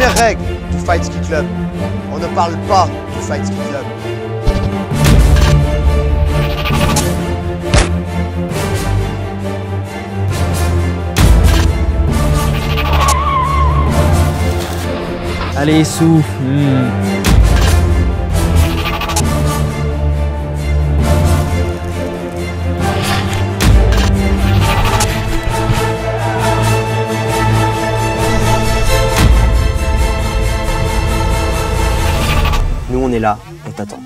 règles du Fight Ski Club. On ne parle pas du Fight Ski Club. Allez, souffle. Hmm. Nous, on est là, on t'attend.